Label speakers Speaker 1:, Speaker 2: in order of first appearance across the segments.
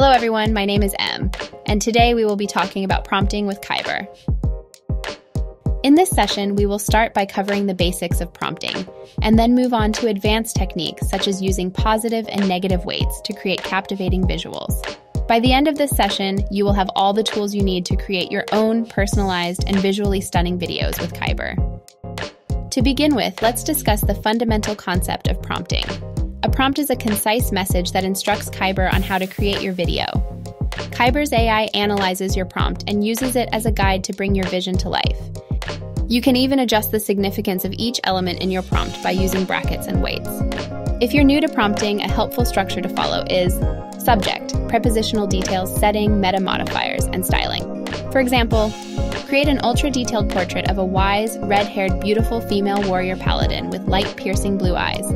Speaker 1: Hello, everyone. My name is Em, and today we will be talking about prompting with Kaiber. In this session, we will start by covering the basics of prompting, and then move on to advanced techniques such as using positive and negative weights to create captivating visuals. By the end of this session, you will have all the tools you need to create your own personalized and visually stunning videos with Kaiber. To begin with, let's discuss the fundamental concept of prompting. Prompt is a concise message that instructs Kaiber on how to create your video. Kaiber's AI analyzes your prompt and uses it as a guide to bring your vision to life. You can even adjust the significance of each element in your prompt by using brackets and weights. If you're new to prompting, a helpful structure to follow is subject, prepositional details, setting, meta modifiers, and styling. For example, create an ultra detailed portrait of a wise, red haired, beautiful female warrior paladin with light, piercing blue eyes,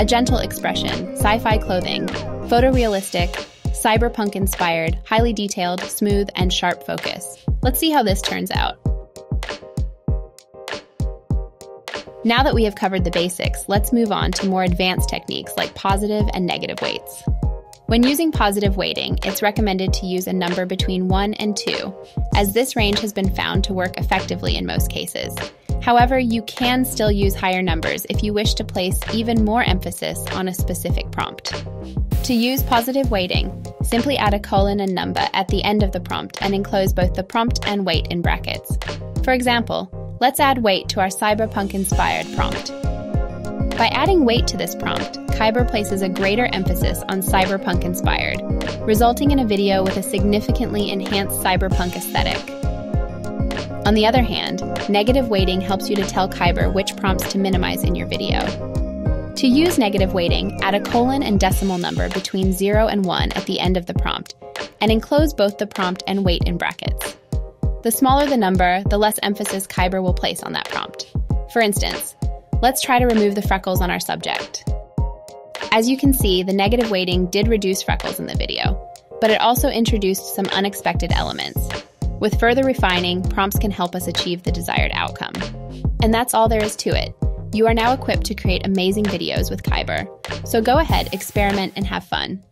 Speaker 1: a gentle expression, sci fi clothing, photorealistic, cyberpunk inspired, highly detailed, smooth, and sharp focus. Let's see how this turns out. Now that we have covered the basics, let's move on to more advanced techniques like positive and negative weights. When using positive weighting, it's recommended to use a number between 1 and 2, as this range has been found to work effectively in most cases. However, you can still use higher numbers if you wish to place even more emphasis on a specific prompt. To use positive weighting, simply add a colon and number at the end of the prompt and enclose both the prompt and weight in brackets. For example, let's add weight to our cyberpunk inspired prompt. By adding weight to this prompt, Kaiber places a greater emphasis on cyberpunk inspired, resulting in a video with a significantly enhanced cyberpunk aesthetic. On the other hand, negative weighting helps you to tell Kaiber which prompts to minimize in your video. To use negative weighting, add a colon and decimal number between 0 and 1 at the end of the prompt, and enclose both the prompt and weight in brackets. The smaller the number, the less emphasis Kaiber will place on that prompt. For instance, let's try to remove the freckles on our subject. As you can see, the negative weighting did reduce freckles in the video, but it also introduced some unexpected elements. With further refining, prompts can help us achieve the desired outcome. And that's all there is to it. You are now equipped to create amazing videos with Kaiber. So go ahead, experiment, and have fun.